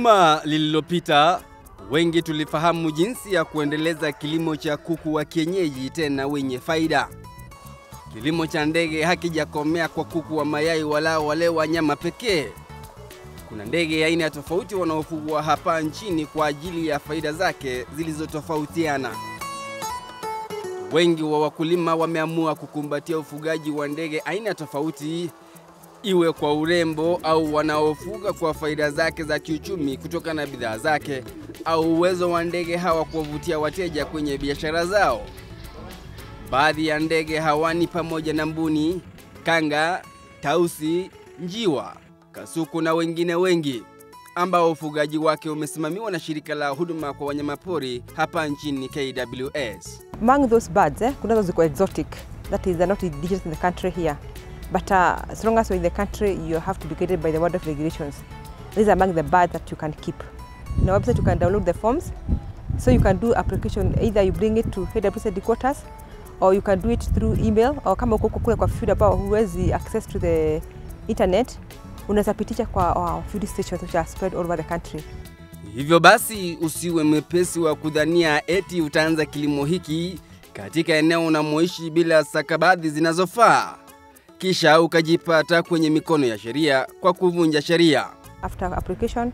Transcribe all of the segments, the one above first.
Juma lililopita wengi tulifahamu jinsi ya kuendeleza kilimo cha kuku wa kienyeji tena wenye faida. Kilimo cha ndege hakijakomea kwa kuku wa mayai wala wale wa nyama pekee. Kuna ndege aina tofauti wanaofugwa hapa nchini kwa ajili ya faida zake zilizotofautiana. Wengi wa wakulima wameamua kukumbatia ufugaji wa ndege aina tofauti, iwe kwa urembo au wanaofuga kwa faida zake za kiuchumi kutokana na bidhaa zake au uwezo wa ndege hawa kuwavutia wateja kwenye biashara zao. Baadhi ya ndege hawa ni pamoja na mbuni, kanga, tausi, njiwa, kasuku na wengine wengi ambao ufugaji wake umesimamiwa na shirika la huduma kwa wanyamapori hapa nchini KWS. Among those birds, eh, kunazo ziko exotic. That is, not indigenous in the country here. But uh, as long as you're in the country, you have to be guided by the wildlife regulations. These are among the birds that you can keep. In our website, you can download the forms. So you can do application, either you bring it to AWS headquarters, or you can do it through email, or kama uko kule kwa field ambao huwezi access to the internet, unaweza pitisha kwa our field stations which are spread all over the country. Hivyo basi usiwe mwepesi wa kudhania eti utaanza kilimo hiki katika eneo unamoishi bila sakabadhi zinazofaa, kisha ukajipata kwenye mikono ya sheria kwa kuvunja sheria. After application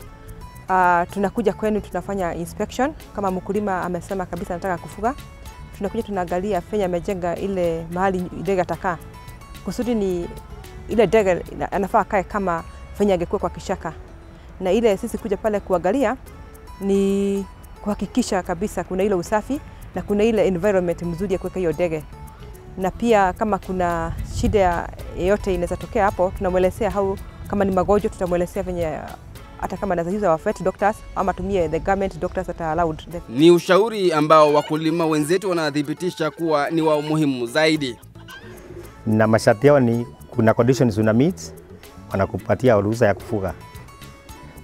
uh, tunakuja kwenu tunafanya inspection. Kama mkulima amesema kabisa anataka kufuga, tunakuja tunaangalia fenye amejenga ile mahali ndege atakaa, kusudi ni ile ndege anafaa akae kama fenye angekuwa kwa kishaka, na ile sisi kuja pale kuangalia ni kuhakikisha kabisa kuna ile usafi na kuna ile environment mzuri ya kuweka hiyo ndege, na pia kama kuna shida ya- yeyote inaweza tokea hapo, tunamwelezea au kama ni magonjwa tutamwelezea venye hata kama anaweza use our vet doctors ama tumie the government doctors that are allowed. The Ni ushauri ambao wakulima wenzetu wanathibitisha kuwa ni wa umuhimu zaidi. na masharti yao ni kuna conditions una meet, wanakupatia ruhusa ya kufuga.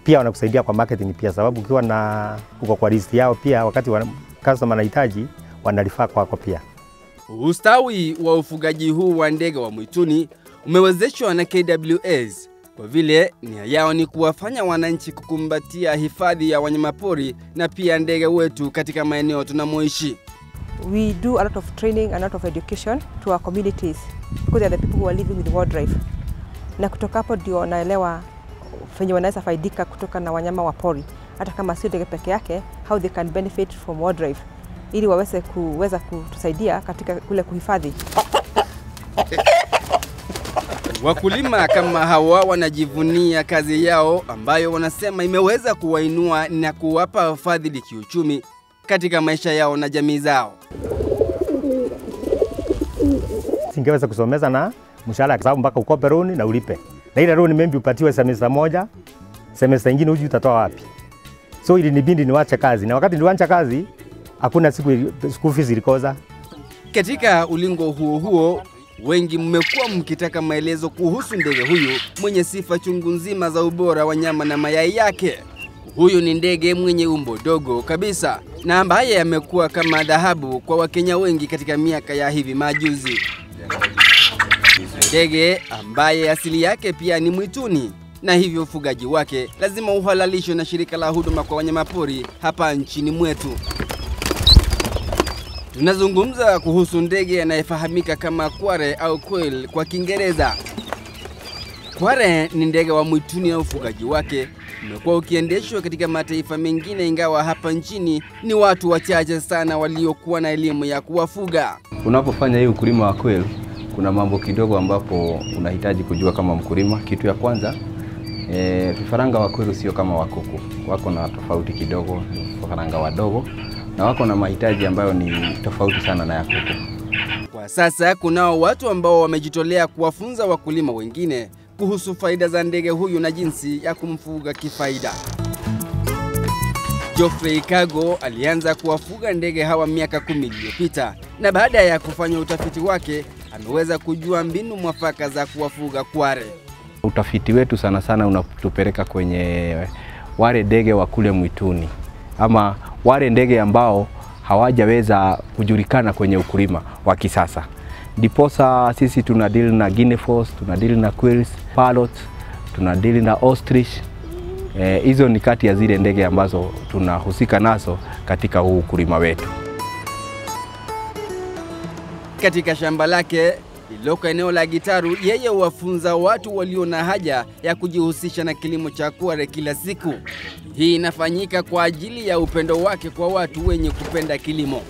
Pia wanakusaidia kwa marketing pia, sababu ukiwa na uko kwa list yao pia, wakati wa customer anahitaji wanalifaa kwako pia. Ustawi wa ufugaji huu wa ndege wa mwituni umewezeshwa na KWS kwa vile nia yao ni kuwafanya wananchi kukumbatia hifadhi ya wanyamapori na pia ndege wetu katika maeneo tunamoishi. we do a lot of training, a lot of education to our communities because they are the people who are living with wildlife, na kutoka hapo ndio wanaelewa venye wanaweza faidika kutoka na wanyama wa pori, hata kama sio ndege peke yake, how they can benefit from wildlife, ili waweze kuweza kutusaidia katika kule kuhifadhi. Wakulima kama hawa wanajivunia kazi yao ambayo wanasema imeweza kuwainua na kuwapa fadhili kiuchumi katika maisha yao na jamii zao. Singeweza kusomeza na mshahara kwa sababu mpaka ukope loan na ulipe, na ile loan maybe upatiwe semesta moja, semesta nyingine uji utatoa wapi. So ilinibidi niwache kazi, na wakati niliwacha kazi hakuna siku school fees ilikoza. Katika ulingo huo huo, wengi mmekuwa mkitaka maelezo kuhusu ndege huyu mwenye sifa chungu nzima za ubora wa nyama na mayai yake. Huyu ni ndege mwenye umbo dogo kabisa na ambaye amekuwa kama dhahabu kwa Wakenya wengi katika miaka ya hivi majuzi. Ndege ambaye asili yake pia ni mwituni na hivyo ufugaji wake lazima uhalalishwe na shirika la huduma kwa wanyamapori hapa nchini mwetu. Tunazungumza kuhusu ndege anayefahamika kama kware au quail kwa Kiingereza. Kware ni ndege wa mwituni na ufugaji wake umekuwa ukiendeshwa katika mataifa mengine, ingawa hapa nchini ni watu wachache sana waliokuwa na elimu ya kuwafuga. Unapofanya hii ukulima wa quail, kuna mambo kidogo ambapo unahitaji kujua kama mkulima. Kitu ya kwanza e, vifaranga wa kweli sio kama wa kuku, wako na tofauti kidogo, vifaranga wadogo na wako na mahitaji ambayo ni tofauti sana na ya kuku. Kwa sasa kunao watu ambao wamejitolea kuwafunza wakulima wengine kuhusu faida za ndege huyu na jinsi ya kumfuga kifaida. Geoffrey Kago alianza kuwafuga ndege hawa miaka kumi iliyopita na baada ya kufanya utafiti wake ameweza kujua mbinu mwafaka za kuwafuga kware. Utafiti wetu sana sana unatupeleka kwenye wale ndege wa kule mwituni ama wale ndege ambao hawajaweza kujulikana kwenye ukulima wa kisasa. Ndiposa sisi tuna deal na guinea tuna deal na quails, parrot, tuna deal na ostrich Hizo e, ni kati ya zile ndege ambazo tunahusika nazo katika huu ukulima wetu. Katika shamba lake lililoko eneo la Gitaru, yeye huwafunza watu walio na haja ya kujihusisha na kilimo cha kware kila siku. Hii inafanyika kwa ajili ya upendo wake kwa watu wenye kupenda kilimo.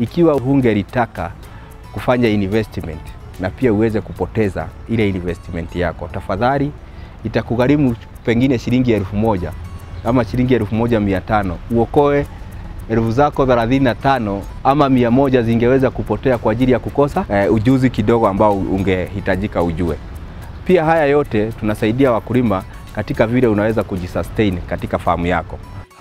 Ikiwa hungelitaka kufanya investment na pia uweze kupoteza ile investment yako, tafadhali itakugharimu pengine shilingi elfu moja ama shilingi elfu moja mia tano uokoe elfu zako thelathini na tano ama mia moja zingeweza kupotea kwa ajili ya kukosa e, ujuzi kidogo ambao ungehitajika ujue. Pia haya yote tunasaidia wakulima katika vile unaweza kujisustain katika famu yako.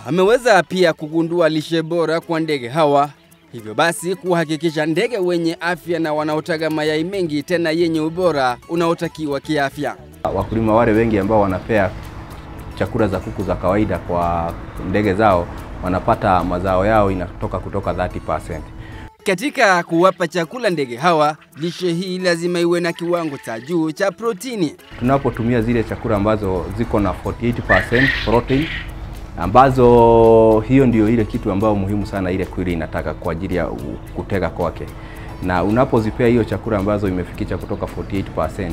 Ameweza pia kugundua lishe bora kwa ndege hawa, hivyo basi kuhakikisha ndege wenye afya na wanaotaga mayai mengi tena yenye ubora unaotakiwa kiafya. Wakulima wale wengi ambao wanapea chakula za kuku za kawaida kwa ndege zao wanapata mazao yao inatoka kutoka 30%. Katika kuwapa chakula ndege hawa, lishe hii lazima iwe na kiwango cha juu cha protini. Tunapotumia zile chakula ambazo ziko na 48% protein ambazo hiyo ndio ile kitu ambayo muhimu sana ile kwili inataka kwa ajili ya kutega kwake, na unapozipea hiyo chakula ambazo imefikisha kutoka 48%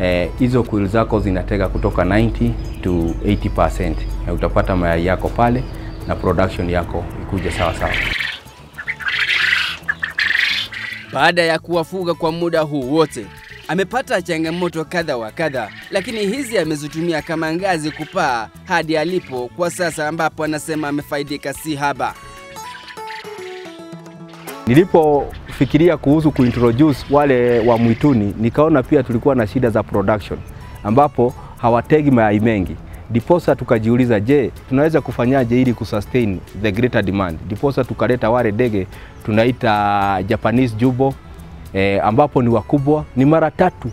eh, hizo kwili zako zinatega kutoka 90 to 80% na utapata mayai yako pale na production yako ikuje sawa sawa. Baada ya kuwafuga kwa muda huu wote, amepata changamoto kadha wa kadha, lakini hizi amezitumia kama ngazi kupaa hadi alipo kwa sasa, ambapo anasema amefaidika si haba. Nilipofikiria kuhusu kuintroduce wale wa mwituni, nikaona pia tulikuwa na shida za production ambapo hawategi mayai mengi. Diposa tukajiuliza, je, tunaweza kufanyaje ili kusustain the greater demand? Diposa tukaleta wale ndege tunaita Japanese Jubo eh, ambapo ni wakubwa, ni mara tatu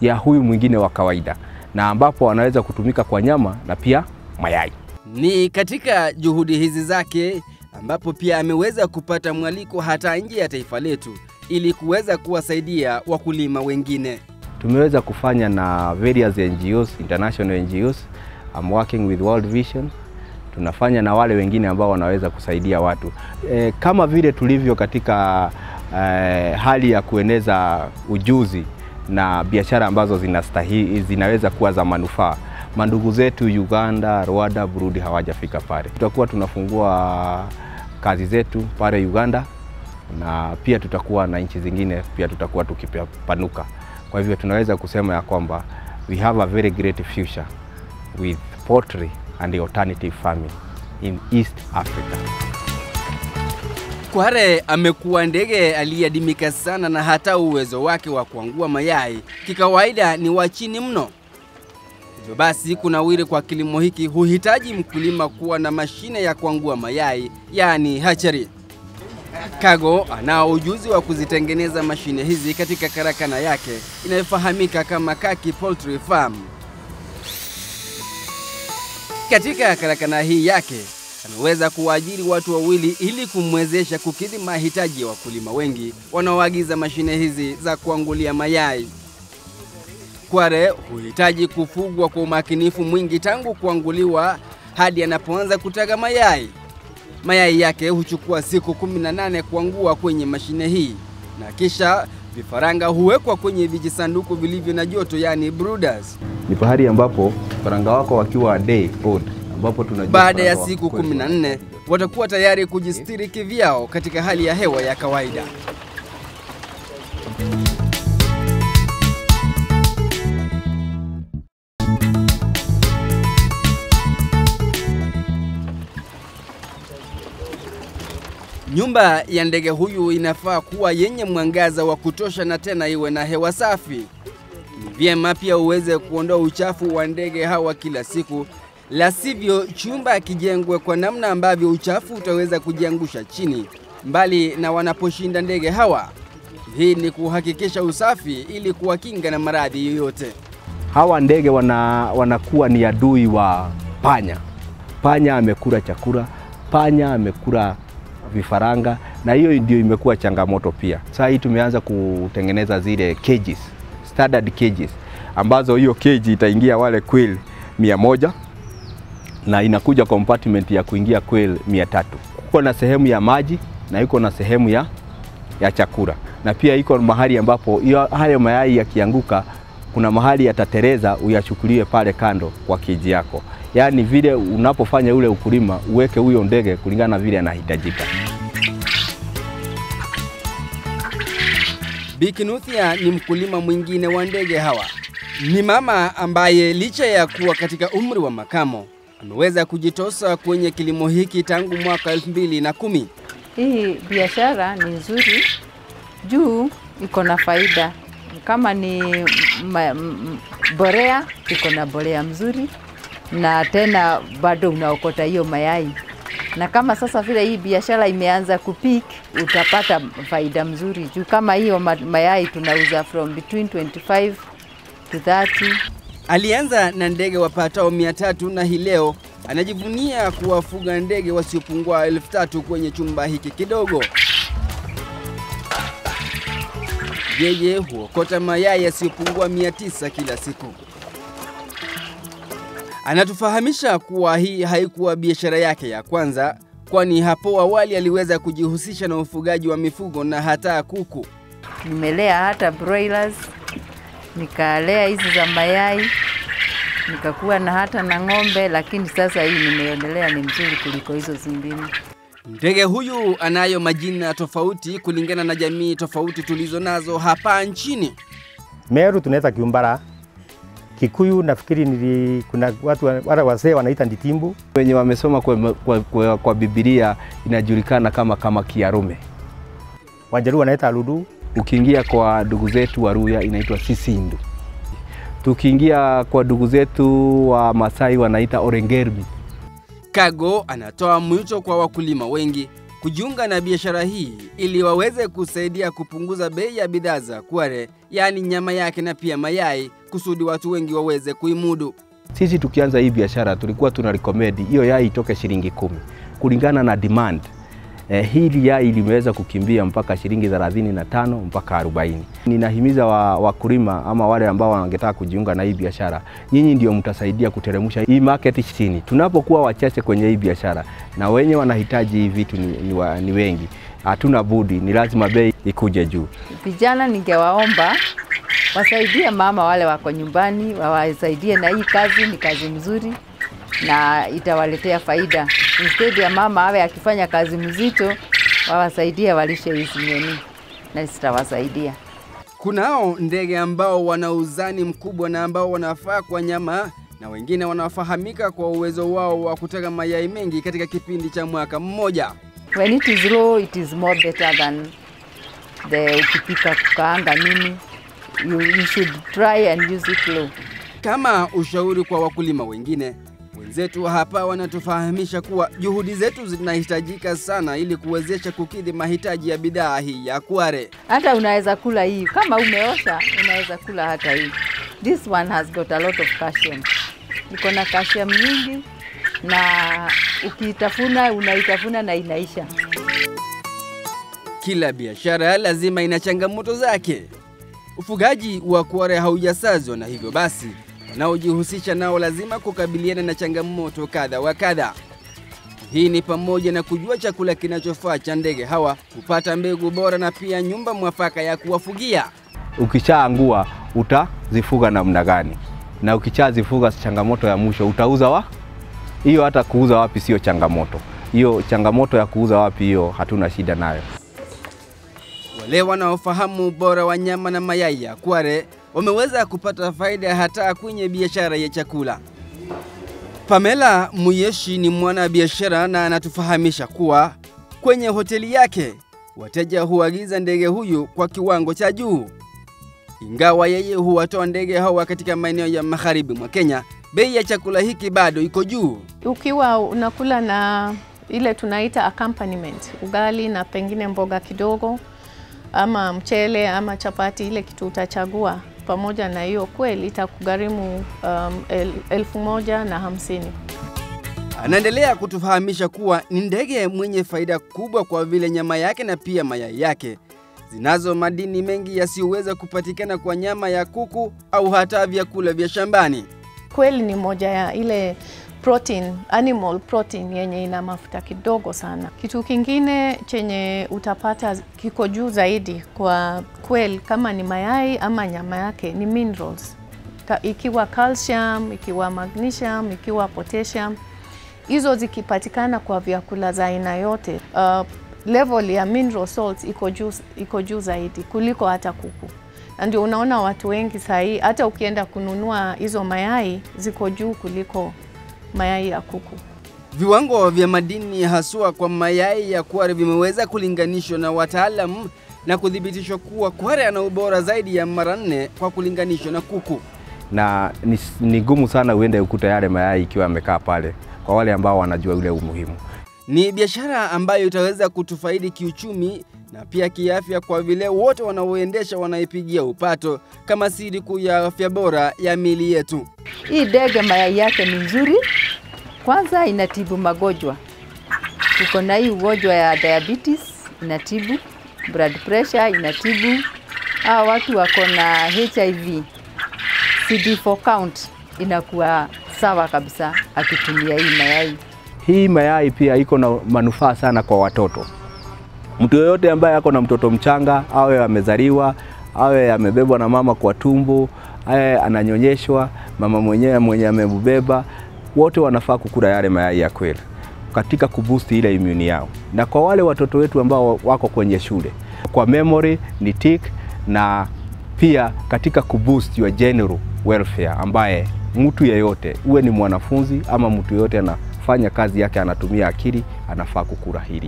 ya huyu mwingine wa kawaida, na ambapo wanaweza kutumika kwa nyama na pia mayai. Ni katika juhudi hizi zake ambapo pia ameweza kupata mwaliko hata nje ya taifa letu ili kuweza kuwasaidia wakulima wengine. tumeweza kufanya na various NGOs, international NGOs. I'm working with World Vision. Tunafanya na wale wengine ambao wanaweza kusaidia watu e, kama vile tulivyo katika e, hali ya kueneza ujuzi na biashara ambazo zinastahili, zinaweza kuwa za manufaa. Mandugu zetu Uganda, Rwanda, Burundi hawajafika pale. Tutakuwa tunafungua kazi zetu pale Uganda na pia tutakuwa na nchi zingine pia tutakuwa tukipanuka. Kwa hivyo tunaweza kusema ya kwamba we have a very great future with poultry and alternative farming in East Africa. Kware amekuwa ndege aliyeadimika sana na hata uwezo wake wa kuangua mayai kikawaida ni wa chini mno. Hivyo basi kuna kunawiri kwa kilimo hiki huhitaji mkulima kuwa na mashine ya kuangua mayai, yaani hatchery. Kago anao ujuzi wa kuzitengeneza mashine hizi katika karakana yake inayofahamika kama Kaki Poultry Farm. Katika karakana hii yake ameweza kuwaajiri watu wawili ili kumwezesha kukidhi mahitaji ya wakulima wengi wanaoagiza mashine hizi za kuangulia mayai. Kware huhitaji kufugwa kwa umakinifu mwingi tangu kuanguliwa hadi anapoanza kutaga mayai. Mayai yake huchukua siku 18 kuangua kwenye mashine hii na kisha vifaranga huwekwa kwenye vijisanduku vilivyo na joto, yani brooders. Ni pahali ambapo faranga wako wakiwa day old, ambapo tunajua Baada ya siku 14 watakuwa tayari kujistiri kivyao katika hali ya hewa ya kawaida. Nyumba ya ndege huyu inafaa kuwa yenye mwangaza wa kutosha na tena iwe na hewa safi. Ni vyema pia uweze kuondoa uchafu wa ndege hawa kila siku, la sivyo chumba kijengwe kwa namna ambavyo uchafu utaweza kujiangusha chini, mbali na wanaposhinda ndege hawa. Hii ni kuhakikisha usafi ili kuwakinga na maradhi yoyote. hawa ndege wana, wanakuwa ni adui wa panya. Panya amekula chakula, panya amekula vifaranga, na hiyo ndio imekuwa changamoto pia. Sasa hii tumeanza kutengeneza zile cages, standard cages, ambazo hiyo cage itaingia wale quail mia moja na inakuja compartment ya kuingia quail mia tatu. Kuko na sehemu ya maji na iko na sehemu ya, ya chakula na pia iko mahali ambapo hiyo hayo mayai yakianguka, kuna mahali yatatereza uyachukulie pale kando kwa keji yako. Yaani vile unapofanya ule ukulima uweke huyo ndege kulingana na vile anahitajika. Bikinuthia ni mkulima mwingine wa ndege hawa. Ni mama ambaye licha ya kuwa katika umri wa makamo ameweza kujitosa kwenye kilimo hiki tangu mwaka elfu mbili na kumi. Hii biashara ni nzuri juu iko na faida. Kama ni mborea borea, iko na borea mzuri, na tena bado unaokota hiyo mayai. Na kama sasa vile hii biashara imeanza kupik, utapata faida mzuri juu kama hiyo mayai tunauza from between 25 to 30 Alianza na ndege wapatao mia tatu na hii leo anajivunia kuwafuga ndege wasiopungua elfu tatu kwenye chumba hiki kidogo. Yeye huokota mayai yasiyopungua mia tisa kila siku. Anatufahamisha kuwa hii haikuwa biashara yake ya kwanza, kwani hapo awali aliweza kujihusisha na ufugaji wa mifugo na hata kuku. nimelea hata broilers, nikalea hizi za mayai, nikakuwa na hata na ng'ombe, lakini sasa hii nimeendelea ni mzuri kuliko hizo zingine. Ndege huyu anayo majina tofauti kulingana na jamii tofauti tulizo nazo hapa nchini. Meru tunaita kiumbara, Kikuyu nafikiri nili, kuna watu wale wazee wanaita nditimbu. Wenye wamesoma kwa, kwa, kwa, kwa Biblia inajulikana kama kama kiarume. Wajaluo wanaita aludu. Ukiingia kwa ndugu zetu wa Ruya inaitwa sisindu. Tukiingia kwa ndugu zetu wa Masai wanaita orengerbi. Kago anatoa mwito kwa wakulima wengi kujiunga na biashara hii ili waweze kusaidia kupunguza bei ya bidhaa za kware, yaani nyama yake na pia mayai, kusudi watu wengi waweze kuimudu. Sisi tukianza hii biashara tulikuwa tuna recommend hiyo yai itoke shilingi kumi kulingana na demand. Eh, hili yai limeweza kukimbia mpaka shilingi thelathini na tano mpaka arobaini. Ninahimiza wa- wakulima ama wale ambao wangetaka kujiunga na hii biashara, nyinyi ndio mtasaidia kuteremsha hii market chini. Tunapokuwa wachache kwenye hii biashara na wenye wanahitaji hii vitu ni, ni, wa, ni wengi, hatuna budi, ni lazima bei ikuje juu. Vijana ningewaomba wasaidie mama wale wako nyumbani, wawasaidie na hii kazi, ni kazi mzuri na itawaletea faida. Instead ya mama awe akifanya kazi mzito, wawasaidia walishe hizi nini na zitawasaidia. Kunao ndege ambao wana uzani mkubwa na ambao wanafaa kwa nyama na wengine wanafahamika kwa uwezo wao wa kutaga mayai mengi katika kipindi cha mwaka mmoja. When it is raw, it is more better than the ukipika kukaanga nini. You, you should try and use it raw. Kama ushauri kwa wakulima wengine, wenzetu hapa wanatufahamisha kuwa juhudi zetu zinahitajika sana ili kuwezesha kukidhi mahitaji ya bidhaa hii ya kware. Hata unaweza kula hii kama umeosha, unaweza kula hata hii. This one has got a lot of calcium. Iko na calcium nyingi na ukiitafuna unaitafuna na inaisha. Kila biashara lazima ina changamoto zake. Ufugaji wa kware haujasazwa, na hivyo basi wanaojihusisha nao lazima kukabiliana na changamoto kadha wa kadha. Hii ni pamoja na kujua chakula kinachofaa cha ndege hawa, kupata mbegu bora na pia nyumba mwafaka ya kuwafugia. Ukishaangua utazifuga namna gani, na ukishazifuga, changamoto ya mwisho utauza wa hiyo. Hata kuuza wapi sio changamoto hiyo. Changamoto ya kuuza wapi hiyo hatuna shida nayo. Wale wanaofahamu ubora wa nyama na mayai ya kware wameweza kupata faida hata kwenye biashara ya chakula. Pamela Muyeshi ni mwana biashara na anatufahamisha kuwa kwenye hoteli yake wateja huagiza ndege huyu kwa kiwango cha juu. Ingawa yeye huwatoa ndege hawa katika maeneo ya magharibi mwa Kenya, bei ya chakula hiki bado iko juu. Ukiwa unakula na ile tunaita accompaniment, ugali na pengine mboga kidogo ama mchele ama chapati, ile kitu utachagua pamoja na hiyo kweli itakugharimu um, el, elfu moja na hamsini. Anaendelea kutufahamisha kuwa ni ndege mwenye faida kubwa kwa vile nyama yake na pia mayai yake zinazo madini mengi yasiyoweza kupatikana kwa nyama ya kuku au hata vyakula vya shambani. Kweli ni moja ya ile protein, animal protein yenye ina mafuta kidogo sana. Kitu kingine chenye utapata kiko juu zaidi kwa kweli kama ni mayai ama nyama yake ni minerals. Ka, ikiwa calcium, ikiwa magnesium, ikiwa potassium. Hizo zikipatikana kwa vyakula za aina yote, uh, level ya mineral salts iko juu, iko juu zaidi kuliko hata kuku ndio unaona watu wengi sahii, hata ukienda kununua hizo mayai ziko juu kuliko mayai ya kuku. Viwango vya madini haswa kwa mayai ya kware vimeweza kulinganishwa na wataalamu na kuthibitishwa kuwa kware ana ubora zaidi ya mara nne kwa kulinganishwa na kuku. na ni, ni gumu sana uende ukuta yale mayai ikiwa yamekaa pale, kwa wale ambao wanajua ule umuhimu. Ni biashara ambayo itaweza kutufaidi kiuchumi na pia kiafya, kwa vile wote wanaoendesha wanaipigia upato kama siri kuu ya afya bora ya mili yetu. Hii dege mayai yake ni nzuri, kwanza inatibu magonjwa. Tuko na hii ugonjwa ya diabetes inatibu, blood pressure inatibu, hawa watu wako na HIV, CD4 count inakuwa sawa kabisa akitumia hii mayai. Hii mayai pia iko na manufaa sana kwa watoto. Mtu yoyote ambaye ako na mtoto mchanga, awe amezaliwa, awe amebebwa na mama kwa tumbo, awe ananyonyeshwa, mama mwenyewe mwenye amembeba, wote wanafaa kukula yale mayai ya kweli katika kuboost ile immune yao. Na kwa wale watoto wetu ambao wako kwenye shule, kwa memory ni tick, na pia katika kuboost your general welfare, ambaye mtu yeyote uwe ni mwanafunzi ama mtu yeyote anafanya kazi yake anatumia akili, anafaa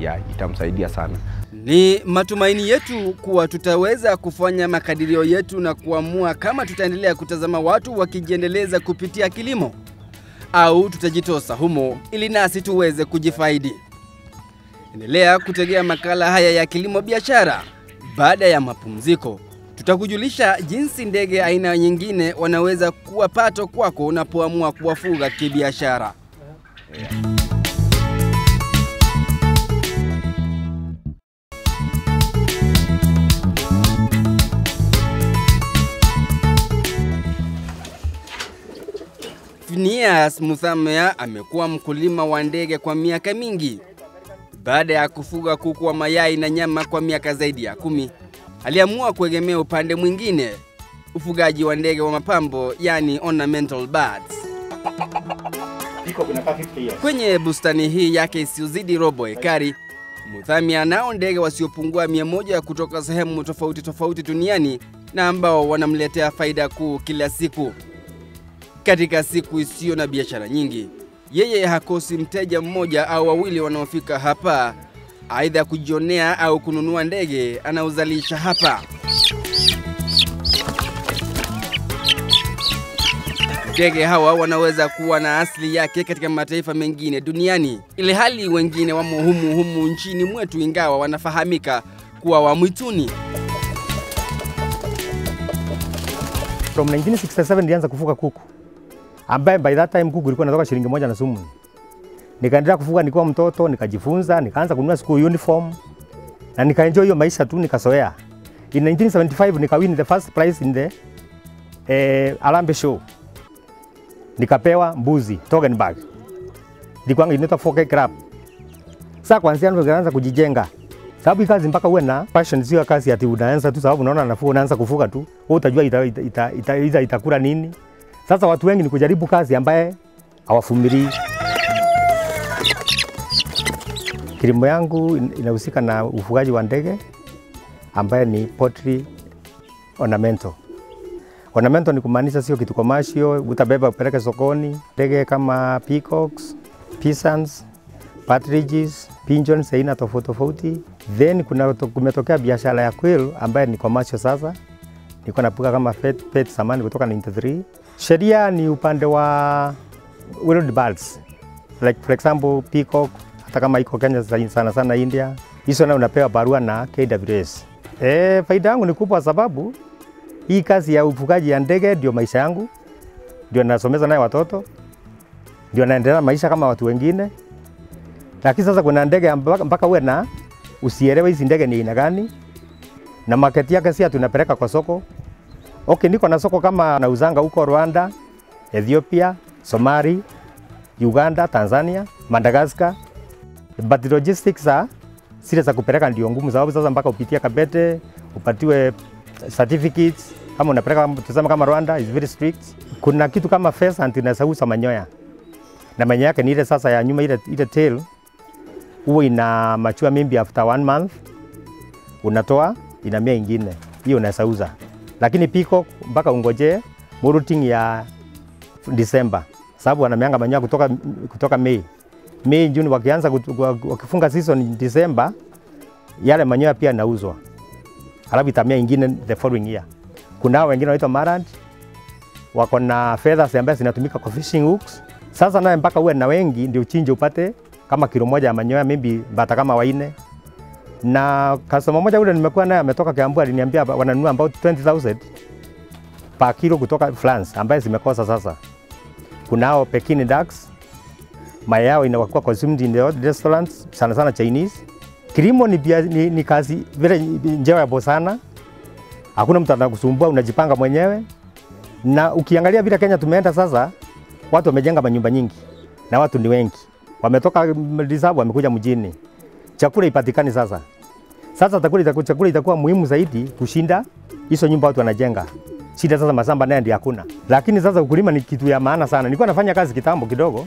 yai, itamsaidia sana. Ni matumaini yetu kuwa tutaweza kufanya makadirio yetu na kuamua kama tutaendelea kutazama watu wakijiendeleza kupitia kilimo au tutajitosa humo ili nasi tuweze kujifaidi. Endelea kutegea makala haya ya kilimo biashara. Baada ya mapumziko, tutakujulisha jinsi ndege aina nyingine wanaweza kuwa pato kwako unapoamua kuwafuga kibiashara. Phineas Muthamea amekuwa mkulima wa ndege kwa miaka mingi. Baada ya kufuga kuku wa mayai na nyama kwa miaka zaidi ya kumi, aliamua kuegemea upande mwingine, ufugaji wa ndege wa mapambo, yani ornamental birds. Kwenye bustani hii yake isiyozidi robo ekari, Mudhami anao ndege wasiopungua mia moja kutoka sehemu tofauti tofauti duniani na ambao wanamletea faida kuu kila siku. Katika siku isiyo na biashara nyingi, yeye hakosi mteja mmoja au wawili wanaofika hapa, aidha kujionea au kununua ndege anaozalisha hapa. Ndege hawa wanaweza kuwa na asili yake katika mataifa mengine duniani, ili hali wengine wamo humu humu nchini mwetu, ingawa wanafahamika kuwa wa mwituni. From 1967 nilianza kufuga kuku ambaye by that time kuku ilikuwa inatoka shilingi moja na sumu. Nikaendelea kufuga nikiwa mtoto, nikajifunza, nikaanza kununua school uniform na nikaenjoy hiyo maisha tu, nikasoea. In 1975 nikawin the first prize in the eh, Arambe show. Nikapewa mbuzi Togenberg, Ilikuwa inaitwa 4K Club. Sasa kuanzia hapo nikaanza kujijenga. Sababu kazi mpaka uwe na passion, sio kazi ati unaanza tu sababu unaona nafuu unaanza kufuga tu. Wewe utajua ita, ita, ita, ita, ita, itakula nini. Sasa watu wengi ni kujaribu kazi ambaye hawafumilii. Kilimo yangu in- inahusika na ufugaji wa ndege ambaye ni poultry ornamental. Ornamental ni kumaanisha sio kitu commercial, utabeba upeleke sokoni. Ndege kama peacocks, pheasants, partridges, pigeons aina tofauti tofauti. Then kuna kumetokea biashara ya quail ambaye ni commercial sasa. Niko napuka kama pet, pet samani kutoka 93. Sheria ni upande wa wild birds. Like for example peacock hata kama iko Kenya sana sana India. Hizo nayo unapewa barua na KWS. Eh, faida yangu ni kubwa sababu hii kazi ya ufugaji ya ndege ndio maisha yangu, ndio nasomeza naye watoto, ndio naendelea maisha kama watu wengine. Lakini sasa kuna ndege mpaka, uwe na usielewe hizi ndege ni aina gani na maketi yake si tunapeleka kwa soko. Okay, niko na soko kama nauzanga huko Rwanda, Ethiopia, Somali Uganda, Tanzania, Madagascar. But logistics are zile za kupeleka ndio ngumu, sababu sasa mpaka upitie Kabete upatiwe certificates. Kama unapeleka tuseme kama Rwanda is very strict. Kuna kitu kama face pheasant inasausa manyoya na manyoya yake ni ile sasa ya nyuma, ile, ile tail huwa ina machua maybe after one month, unatoa inamea ingine, hiyo unasauza. Lakini piko mpaka ungojee molting ya Disemba, sababu wanameanga manyoya kutoka, kutoka Mei Mei, Juni, wakianza wakifunga season Disemba, yale manyoya pia yanauzwa, halafu itamia ingine the following year. Kuna wengine wanaitwa marad, wako na feathers ambazo zinatumika kwa fishing hooks. Sasa naye mpaka uwe na wengi ndio uchinje upate kama kilo moja ya manyoya, maybe bata kama waine. Na customer mmoja ule nimekuwa naye ametoka Kiambu, aliniambia wananunua about 20,000 per kilo kutoka France ambaye zimekosa sasa. Kuna hao Peking ducks mayai yao inakuwa consumed in the restaurants, sana sana Chinese. Kilimo ni, ni, ni kazi vile njeo ya sana, hakuna mtu anakusumbua, unajipanga mwenyewe. Na ukiangalia vile Kenya tumeenda sasa, watu wamejenga manyumba nyingi na watu ni wengi, wametoka reserve wamekuja mjini, chakula ipatikani sasa. Sasa chakula itakuwa, chakula itakuwa muhimu zaidi kushinda hizo nyumba watu wanajenga. Shida sasa masamba naye ndio hakuna, lakini sasa ukulima ni kitu ya maana sana. Nilikuwa nafanya kazi kitambo kidogo,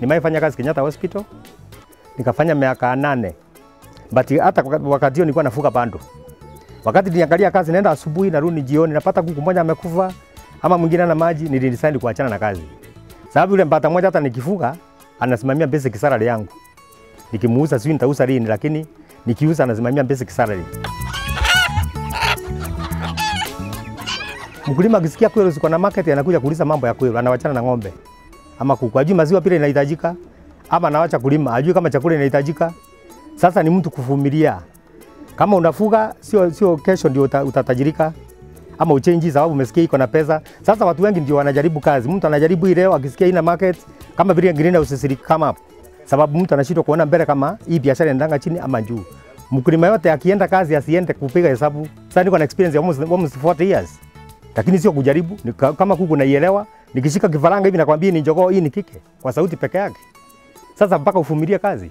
nimewahi kazi Kenyatta Hospital nikafanya miaka nane, but hata wakati hiyo nilikuwa nafuka bando. Wakati niliangalia kazi, naenda asubuhi narudi jioni, napata kuku mmoja amekufa ama mwingine ana maji, nilidecide kuachana na kazi, sababu yule mbata mmoja hata nikifuga anasimamia basic salary yangu. Nikimuuza sijui nitauza lini, lakini nikiuza anasimamia basic salary. Mkulima akisikia kweli ziko na market, anakuja kuuliza mambo ya kweli, anawachana na ng'ombe ama kuku, ajui maziwa pia inahitajika, ama anawacha kulima, ajui kama chakula inahitajika. Sasa ni mtu kuvumilia. Kama unafuga sio sio kesho ndio utatajirika ama uchenji sababu umesikia iko na pesa. Sasa watu wengi ndio wanajaribu kazi. Mtu anajaribu hii leo akisikia ina market kama vile greenhouse siri kama. Sababu mtu anashindwa kuona mbele kama hii biashara inaendanga chini ama juu. Mkulima yote akienda kazi asiende kupiga hesabu. Sasa niko na experience ya almost, almost 40 years. Lakini sio kujaribu, ni kama kuku naielewa, nikishika kifaranga hivi nakwambia ni jogoo hii ni kike kwa sauti peke yake. Sasa mpaka uvumilie kazi.